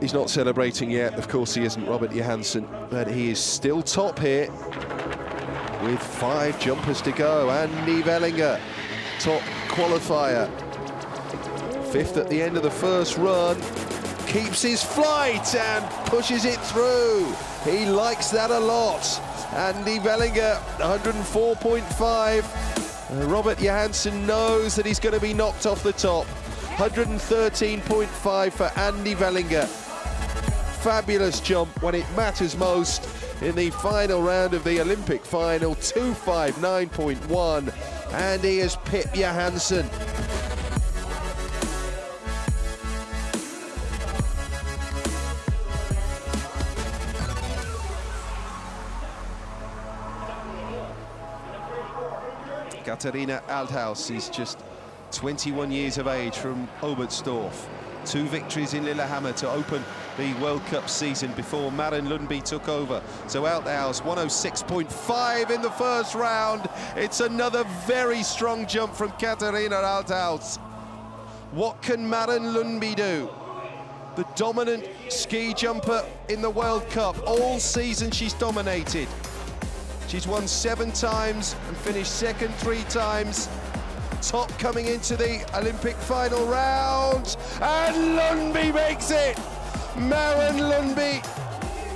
He's not celebrating yet. Of course, he isn't Robert Johansson, but he is still top here with five jumpers to go. Andy Wellinger, top qualifier. Fifth at the end of the first run, keeps his flight and pushes it through. He likes that a lot. Andy Wellinger, 104.5. Uh, Robert Johansson knows that he's going to be knocked off the top. 113.5 for Andy Wellinger. Fabulous jump when it matters most in the final round of the Olympic final, 259.1. And he is Pip Johansson. Katharina Althaus is just 21 years of age from Oberstdorf. Two victories in Lillehammer to open the World Cup season before Maren Lundby took over. So Althaus 106.5 in the first round. It's another very strong jump from Katharina Althaus. What can Maren Lundby do? The dominant ski jumper in the World Cup. All season she's dominated. She's won seven times and finished second three times. Top coming into the Olympic final round. And Lundby makes it. Maren Lundby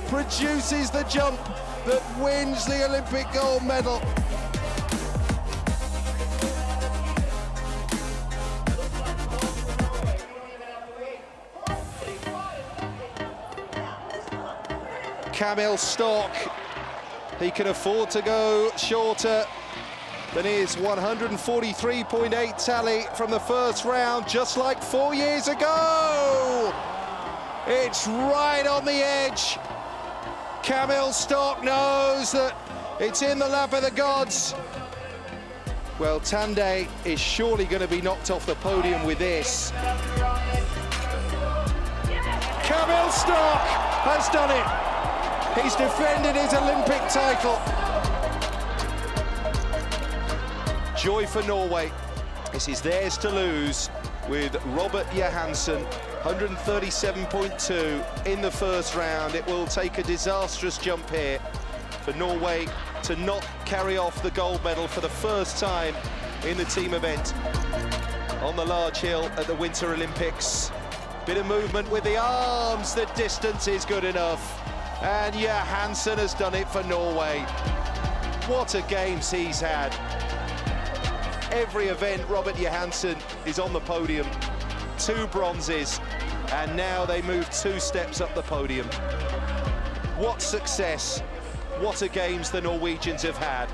produces the jump that wins the Olympic gold medal. Kamil Stoch, he can afford to go shorter than his 143.8 tally from the first round, just like four years ago. It's right on the edge. Kamil Stoch knows that it's in the lap of the gods. Well, Tande is surely going to be knocked off the podium with this. Kamil Stoch has done it. He's defended his Olympic title. Joy for Norway. This is theirs to lose with Robert Johansson, 137.2 in the first round. It will take a disastrous jump here for Norway to not carry off the gold medal for the first time in the team event on the large hill at the Winter Olympics. Bit of movement with the arms, the distance is good enough. And Johansson has done it for Norway. What a games he's had. Every event, Robert Johansson is on the podium. Two bronzes, and now they move two steps up the podium. What success, what a games the Norwegians have had.